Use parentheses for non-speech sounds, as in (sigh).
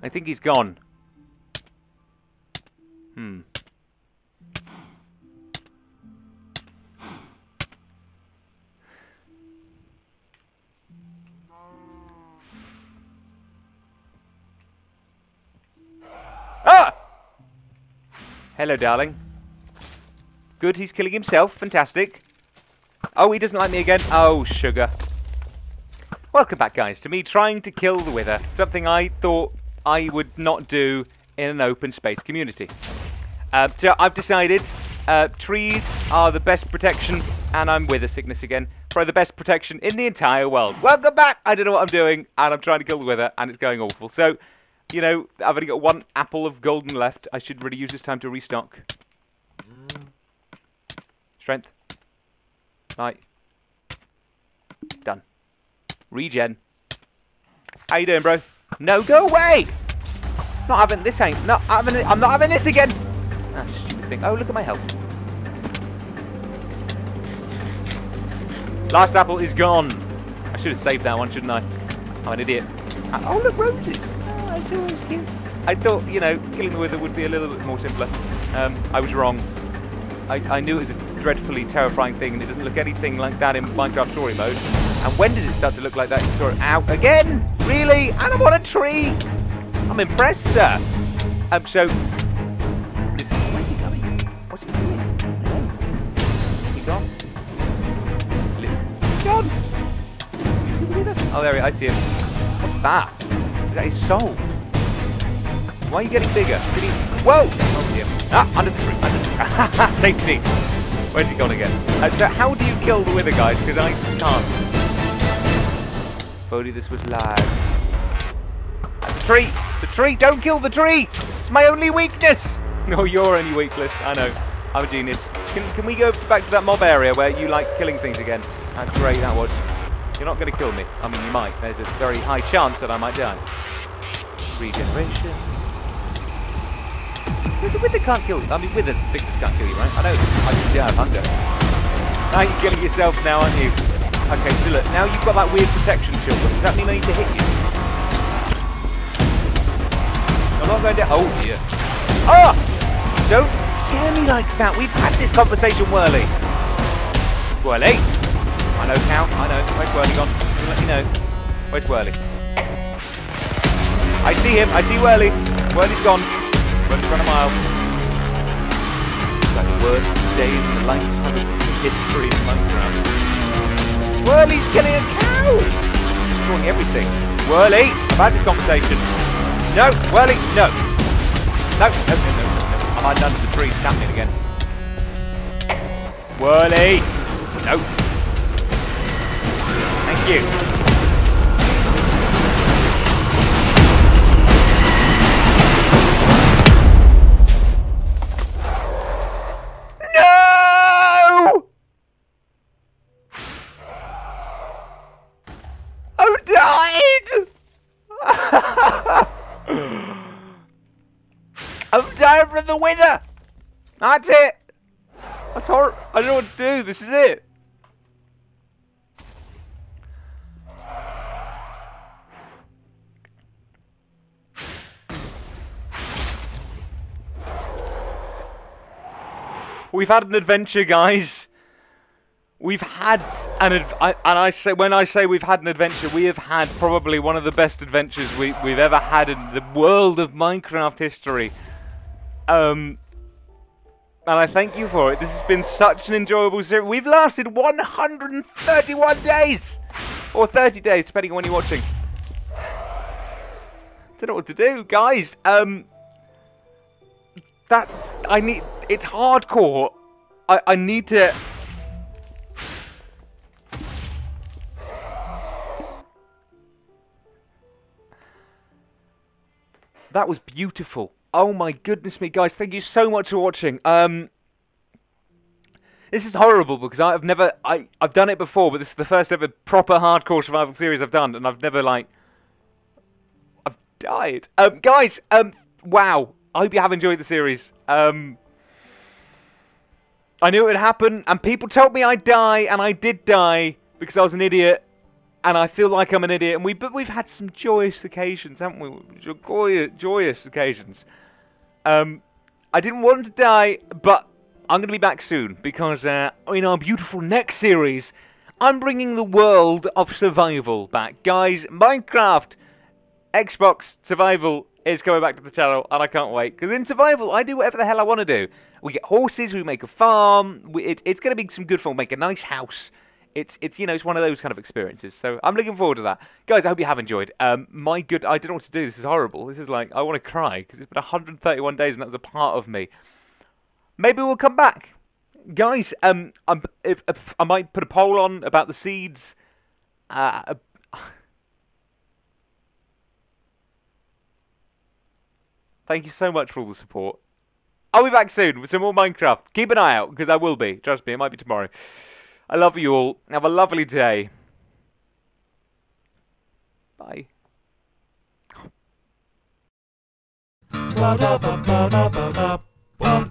I think he's gone. Hmm. Ah! Hello, darling. Good, he's killing himself. Fantastic. Oh, he doesn't like me again. Oh, sugar. Welcome back, guys, to me trying to kill the Wither. Something I thought I would not do in an open space community. Uh, so I've decided uh, trees are the best protection, and I'm Wither sickness again, for the best protection in the entire world. Welcome back! I don't know what I'm doing, and I'm trying to kill the Wither, and it's going awful. So, you know, I've only got one apple of golden left. I should really use this time to restock. Strength. Right. Done. Regen. How you doing, bro? No, go away! Not having this ain't not having it. I'm not having this again. Ah, stupid thing. Oh, look at my health. Last apple is gone. I should have saved that one, shouldn't I? I'm an idiot. Ah, Oh, look, roses. Oh, always cute. I thought, you know, killing the wither would be a little bit more simpler. Um, I was wrong. I, I knew it was a dreadfully terrifying thing, and it doesn't look anything like that in Minecraft Story Mode. And when does it start to look like that in Story? Out again? Really? And I'm on a tree. I'm impressed, sir. Um, so, where's he going? What's he doing? Hello? He gone? Li- Gone? You see the? Oh, there he. is. I see him. What's that? Is that his soul? Why are you getting bigger? He? Whoa! Oh dear. Ah, under the tree. Under the tree. (laughs) Safety. Where's he gone again? Uh, so how do you kill the wither, guys? Because I can't. If this was live. That's a tree. A tree. Don't kill the tree. It's my only weakness. (laughs) No, your only weakness. I know. I'm a genius. Can, can we go back to that mob area where you like killing things again? How great that was. You're not going to kill me. I mean, you might. There's a very high chance that I might die. Regeneration. The wither can't kill. you. I mean, wither sickness can't kill you, right? I know. I can die hunger. Now you're killing yourself now, aren't you? Okay, so look. Now you've got that weird protection shield. Does that mean I need to hit you? I'm not going to. Oh dear. Ah! Don't scare me like that. We've had this conversation, Whirly. Whirly. I know, Cow. I know. Where's Whirly gone? Let you know. Where's Whirly? I see him. I see Whirly. Whirly's gone. Whirly's run a mile. It's like the worst day in the lifetime of history in Minecraft. Whirly's killing a cow! Destroying everything. Whirly, I've had this conversation. No, Whirly, no. No, no, no, no, no. I'm under the tree. It's happening again. Whirly! No. Thank you. Dying from the wither! That's it! That's hor- I don't know what to do. This is it. We've had an adventure, guys. We've had an and I say when I say we've had an adventure, we have had probably one of the best adventures we, we've ever had in the world of Minecraft history. Um, and I thank you for it. This has been such an enjoyable series. We've lasted 131 days, or 30 days, depending on when you're watching. (sighs) Don't know what to do, guys. Um, that I need. It's hardcore. I I need to. (sighs) That was beautiful. Oh my goodness me, guys! Thank you so much for watching. Um, this is horrible because I've never I I've done it before, but this is the first ever proper hardcore survival series I've done, and I've never like I've died. Um, guys, um, wow! I hope you have enjoyed the series. Um, I knew it would happen, and people told me I'd die, and I did die because I was an idiot, and I feel like I'm an idiot. And we, but we've had some joyous occasions, haven't we? Joyous, joyous occasions. Um, I didn't want to die, but I'm going to be back soon because uh, in our beautiful next series, I'm bringing the world of survival back, guys. Minecraft, Xbox survival is coming back to the channel, and I can't wait. Because in survival, I do whatever the hell I want to do. We get horses, we make a farm. We, it, it's going to be some good fun. Make a nice house. It's it's you know it's one of those kind of experiences. So I'm looking forward to that, guys. I hope you have enjoyed. Um, my good, I don't know what to do. This is horrible. This is like I want to cry because it's been 131 days and that was a part of me. Maybe we'll come back, guys. Um, I'm, if, if I might put a poll on about the seeds. Uh, Thank you so much for all the support. I'll be back soon with some more Minecraft. Keep an eye out, because I will be. Trust me, it might be tomorrow. I love you all. Have a lovely day. Bye. Ba, da, ba, ba, da,